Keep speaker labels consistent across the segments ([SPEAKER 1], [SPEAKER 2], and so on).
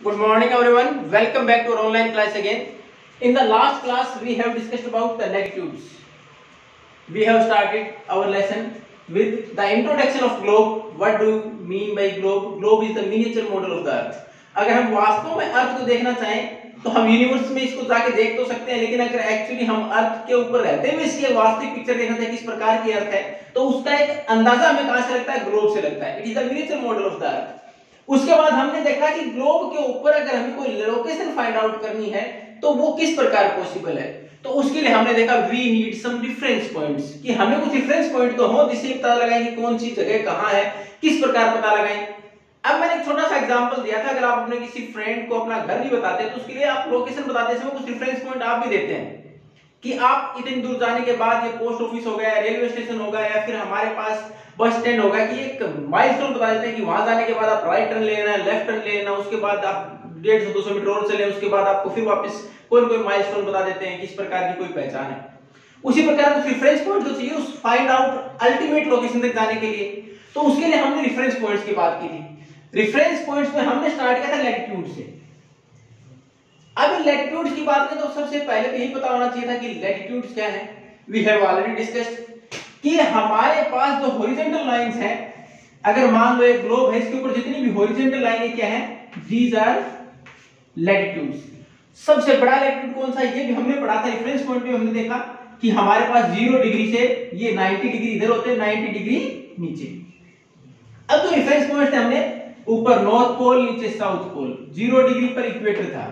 [SPEAKER 1] Good morning everyone. Welcome back to our online class again. In the last class we have discussed about the latitudes. We have started our lesson with the introduction of globe. What do you mean by globe? Globe is the miniature model of the earth. अगर हम वास्तव में अर्थ को देखना चाहें तो हम universe में इसको जाके देख तो सकते हैं लेकिन अगर एक्चुअली हम अर्थ के ऊपर रहते हुए इसकी वास्तविक पिक्चर देखना चाहें किस प्रकार की अर्थ है तो उसका एक अंदाज़ा हमें कहाँ से लगता है ग्लोब से लगता है it is the miniature model of the earth उसके बाद हमने देखा कि ग्लोब के ऊपर अगर हमें कोई लोकेशन फाइंड आउट करनी है तो वो किस प्रकार पॉसिबल है? तो उसके लिए हमने देखा we need some difference points कि हमें कुछ डिफरेंस पॉइंट तो हो, जिससे पता लगाए कि कौन सी जगह कहाँ है, किस प्रकार पता लगाएँ। अब मैंने एक छोटा सा एग्जांपल दिया था, अगर आप अपने किसी फ्रेंड को अपना घर भी बताते तो उसके लिए आप लोकेशन बताते समय कुछ डिफरेंस पॉइंट आप भी देते हैं। कि आप इतनी दूर जाने के बाद ये पोस्ट ऑफ़िस हो गया रेलवे स्टेशन हो गया, या फिर हमारे पास बस स्टैंड होगा कि एक माइलस्टोन बता देते हैं कि वहाँ जाने के बाद आप राइट टर्न लेना है लेफ़्ट टर्न लेना, उसके बाद आप डेढ़ सौ, दो सौ मीटर और चले, उसके बाद आपको फिर वापस कोई कोई माइलस्टोन बता देते हैं किस प्रकार की कोई पहचान है। उसी प्रकार कुछ रेफरेंस पॉइंट जो चाहिए, उस फाइंड आउट अल्टीमेट लोकेशन तक जाने के लिए। तो उसके लिए हमने रेफरेंस पॉइंट्स की बात की थी। रेफरेंस पॉइंट्स में हमने स्टार्ट किया था लैटिट्यूड से। अब लैटिट्यूड की बात करें तो सबसे पहले तो यही पता होना चाहिए था कि लैटिट्यूड्स क्या है। वी हैव ऑलरेडी डिस्कस्ड कि हमारे पास जो हॉरिजॉन्टल लाइंस हैं, अगर मान लो एक ग्लोब है, इसके ऊपर जितनी भी हॉरिजॉन्टल लाइनें क्या हैं? दीज आर लैटिट्यूड्स सबसे बड़ा लैटिट्यूड कौन सा है? ये भी हमने पढ़ा था रेफरेंस पॉइंट में हमने देखा कि हमारे पास ज़ीरो डिग्री से ये 90 डिग्री इधर होते हैं 90 डिग्री नीचे। अब जो रेफरेंस पॉइंट थे हमने, ऊपर नॉर्थ पोल नीचे साउथ पोल ज़ीरो डिग्री पर इक्वेटर था।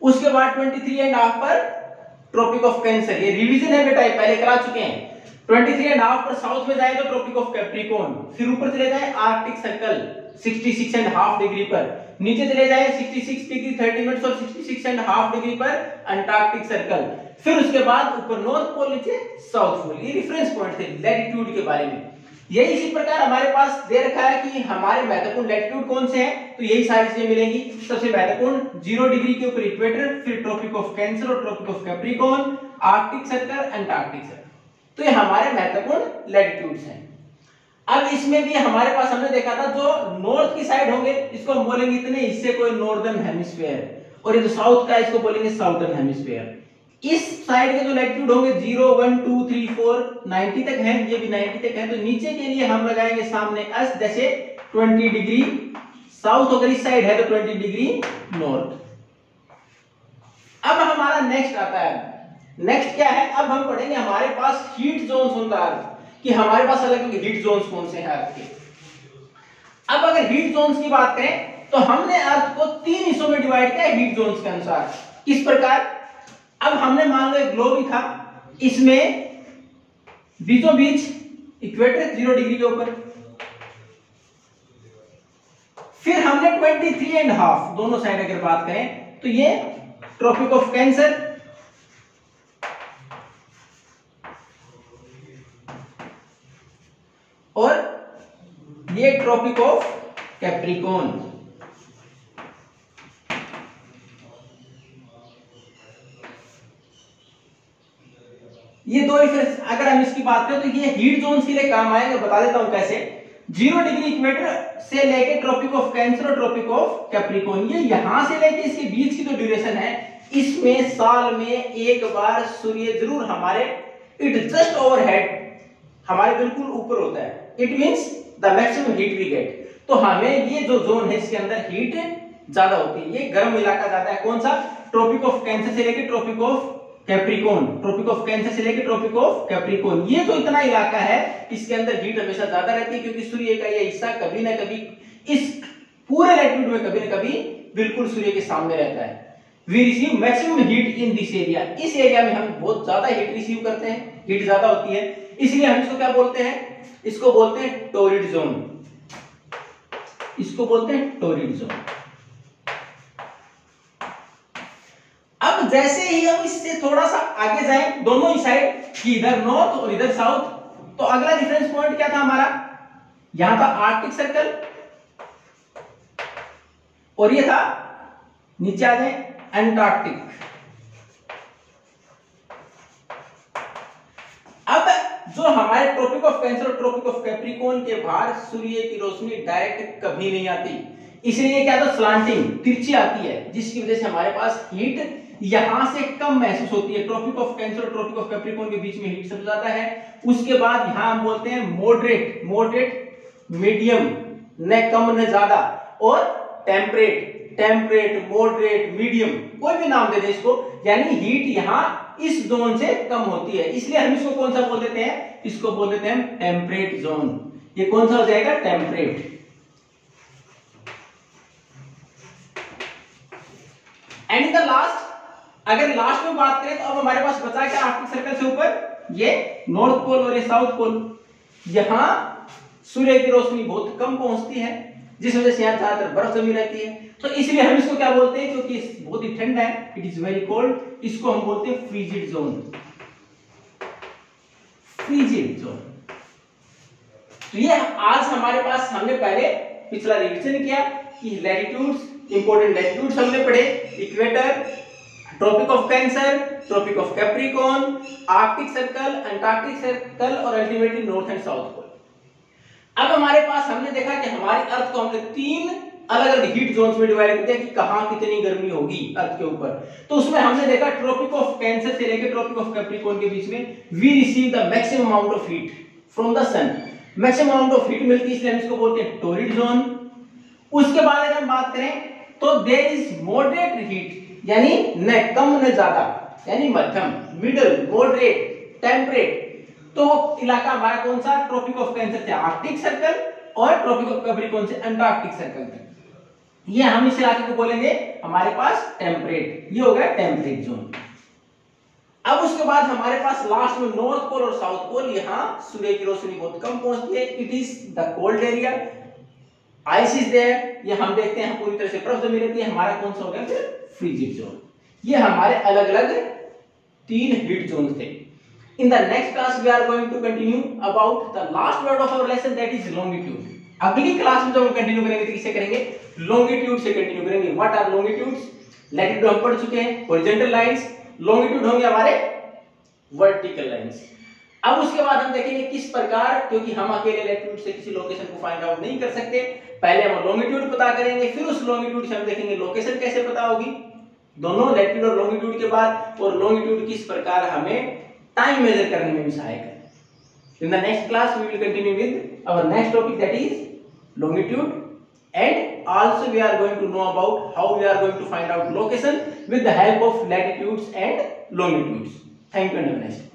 [SPEAKER 1] उसके बाद 23 एंड हाफ़ पर ट्रॉपिक ऑफ़ कैंसर ये रिवीजन है बेटा, ये पहले करा चुके हैं। 23 एंड हाफ़ पर साउथ में जाए तो ट्रॉपिक ऑफ़ कैप्रिकॉन फिर ऊपर चले जाए arctic circle 66 and half degree पर। नीचे चले जाए 66 डिग्री 30 मिनट्स और 66 एंड हाफ़ डिग्री पर अंटार्कटिक सर्कल फिर उसके बाद ऊपर नॉर्थ पोल नीचे साउथ पोल ये रेफरेंस पॉइंट थे लैटिट्यूड के बारे में। यही इसी प्रकार हमारे पास दे रखा है कि हमारे महत्वपूर्ण लैटिट्यूड कौन से हैं? तो यही सारी चीज़ें मिलेंगी। सबसे महत्वपूर्ण ज़ीरो डिग्री के ऊपर इक्वेटर फिर ट्रॉपिक ऑफ़ कैंसर और tropic of capricorn arctic circle antarctic circle तो ये हमारे महत्वपूर्ण लैटिट्यूड्स हैं। अब इसमें भी हमारे पास हमने देखा था, जो नॉर्थ की साइड होंगे, इसको हम बोलेंगे इतने हिस्से को नॉर्दर्न हेमिस्फीयर और ये जो साउथ का इसको बोलेंगे साउथर्न हेमिस्फीयर इस साइड के जो लैटिट्यूड होंगे zero one two three four ninety तक है, ये भी नाइनटी तक है तो नीचे के लिए हम लगाएँगे सामने एस जैसे ट्वेंटी डिग्री साउथ अगर इस साइड है तो ट्वेंटी डिग्री नॉर्थ अब हमारा नेक्स्ट आता है। नेक्स्ट क्या है? अब हम पढ़ेंगे हमारे पास हीट जोन्स होता है कि हमारे पास अलग अलग हीट जोन्स कौन से हैं अर्थ के। अब अगर हीट जोन्स की बात करें तो हमने अर्थ को तीन हिस्सों में डिवाइड किया हीट जोन्स के अनुसार। किस प्रकार? अब हमने मान लो एक ग्लोब था, इसमें बीचों बीच इक्वेटर ज़ीरो डिग्री के ऊपर। फिर हमने 23 एंड हाफ़ दोनों साइड अगर बात करें तो ये ट्रॉपिक ऑफ़ कैंसर और ये ट्रॉपिक ऑफ़ कैप्रिकॉन ये दो रेफरेंस अगर हम इसकी बात करें तो ये हीट जोन्स के लिए काम आएँगे, बता देता हूँ कैसे। ज़ीरो डिग्री इक्वेटर से लेके ट्रॉपिक ऑफ़ कैंसर और ट्रॉपिक ऑफ़ कैप्रिकॉन ये यहाँ से लेके इसके बीच की जो तो ड्यूरेशन है, इसमें साल में एक बार सूर्य ज़रूर हमारे इट जस्ट ओवरहेड हमारे बिल्कुल ऊपर होता है। It means the maximum heat we get तो हमें ये जो जोन है, इसके अंदर हीट ज़्यादा होती है। ये गर्म इलाका ज़्यादा है, कौन सा? ट्रॉपिक ऑफ़ कैंसर से लेके tropic of capricorn tropic of cancer से लेके ट्रॉपिक ऑफ़ कैप्रिकॉन ये जो इतना इलाका है, इसके अंदर हीट हमेशा ज़्यादा रहती है, क्योंकि सूर्य का ये हिस्सा कभी ना कभी, इस पूरे लैटिट्यूड में कभी ना कभी बिल्कुल सूर्य के सामने रहता है। We receive maximum heat in this area इस एरिया में हम बहुत ज़्यादा हीट रिसीव करते हैं। हीट ज़्यादा होती है। इसलिए हम इसको क्या बोलते हैं? इसको बोलते हैं टोरिड जोन इसको बोलते हैं टोरिड जोन अब जैसे ही हम इससे थोड़ा सा आगे जाएँ, दोनों ही साइड कि इधर नॉर्थ और इधर साउथ तो अगला डिफरेंस पॉइंट क्या था हमारा? यहाँ था आर्कटिक सर्कल और ये था नीचे आ जाए एंटार्क्टिक अब जो हमारे ट्रॉपिक ऑफ़ कैंसर और ट्रॉपिक ऑफ़ कैप्रिकॉन के बाहर सूर्य की रोशनी डायरेक्ट कभी नहीं आती। इसलिए क्या था? स्लांटिंग तिरछी आती है, जिसकी वजह से हमारे पास हीट यहाँ से कम महसूस होती है। Tropic of cancer tropic of capricorn के बीच में हीट सबसे ज़्यादा है। उसके बाद यहाँ हम बोलते हैं मॉडरेट मॉडरेट मीडियम न कम, न ज़्यादा और टेम्परेट टेम्परेट मॉडरेट मीडियम कोई भी नाम दे दे इसको। यानी हीट यहाँ इस जोन से कम होती है। इसलिए हम इसको कौन सा बोल देते हैं? इसको बोल देते हैं टेम्परेट जोन ये कौन सा हो जाएगा? टेम्परेट एंड द लास्ट अगर लास्ट में बात करें तो अब हमारे पास बचा क्या आर्कटिक सर्कल से ऊपर? ये नॉर्थ पोल और ये साउथ पोल यहाँ सूर्य की रोशनी बहुत कम पहुँचती है, जिस वजह से यहाँ ज़्यादातर बर्फ़ जमी रहती है। तो इसलिए हम इसको क्या बोलते हैं? क्योंकि बहुत ही ठंड है इट इज़ वेरी कोल्ड इसको हम बोलते हैं फ्रीजिड जोन फ्रीजिड जोन तो ये आज हमारे पास हमने पहले पिछला रिविजन किया कि लैटिट्यूड्स इंपॉर्टेंट लैटिट्यूड्स हमने पढ़े equator tropic of cancer tropic of capricorn arctic circle antarctic circle और ultimately north and south pole अब हमारे पास हमने देखा कि हमारी अर्थ को हमने तीन अलग अलग हीट जोन्स में डिवाइड कर दिया कि कहाँ कितनी गर्मी होगी अर्थ के ऊपर। तो उसमें हमने देखा ट्रॉपिक ऑफ़ कैंसर से लेकर ट्रॉपिक ऑफ़ कैप्रिकॉन के बीच में we receive the maximum amount of heat from the sun maximum amount of heat मिलती है इसलिए बोलते हैं टोरिड जोन उसके बाद अगर हम बात करें तो देर इज़ मॉडरेट हीट यानी न कम न ज़्यादा, यानी मध्यम मिडल मॉडरेट टेम्परेट तो इलाका हमारा कौन सा? ट्रॉपिक ऑफ़ कैंसर से आर्कटिक सर्कल और ट्रॉपिक ऑफ़ कैप्रिकॉन से? अंटार्कटिक सर्कल तक ये हम इस इलाके को बोलेंगे हमारे पास टेम्परेट ये हो गया टेम्परेट जोन अब उसके बाद हमारे पास लास्ट में नॉर्थ पोल और साउथ पोल यहाँ सूर्य की रोशनी बहुत कम पहुँचती है। It is the cold area ice is there ये हम देखते हैं पूरी तरह से बर्फ़ जमी रहती है, हमारा कौन सा हो गया? फिर फ्रीजिंग जोन ये हमारे अलग अलग तीन हीट जोन थे। In the next class, we are going to continue about the last word of our lesson, that is longitude. अगली क्लास में जब हम कंटिन्यू करेंगे तो किसे करेंगे? लॉन्गिट्यूड से कंटिन्यू करेंगे। व्हाट आर लॉन्गिट्यूड्स लैटिट्यूड हम पढ़ चुके हैं हॉरिजॉन्टल लाइंस लॉन्गिट्यूड होंगे हमारे वर्टिकल लाइंस अब उसके बाद हम देखेंगे किस प्रकार, क्योंकि हम अकेले लेटिट्यूड से किसी लोकेशन को फाइंड आउट नहीं कर सकते। पहले हम लॉन्गिट्यूड पता करेंगे, फिर उस लॉन्गिट्यूड से हम देखेंगे लोकेशन कैसे पता होगी। दोनों लेटिट्यूड और लॉन्गिट्यूड के बाद, और लॉन्गिट्यूड किस प्रकार हमें टाइम मेजर करने में भी सहायक है। In the next class we will continue with our next topic that is longitude and also we are going to know about how we are going to find out location with the help of latitudes and longitudes thank you and next